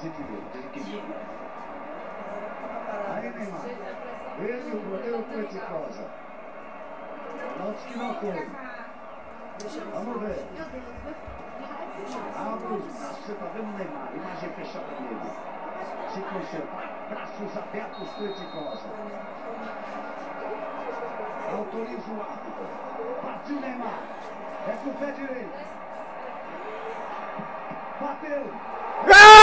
se dele. Aí, Neymar. Ele, o goleiro Creticosa. Note que não foi. Vamos ver. Abre os braços, você está vendo o Neymar. Imagem fechada dele. Se concentra. Braços abertos, Creticosa. Autoriza o árbitro. Partiu Neymar. É com o pé direito. Bateu. Gol!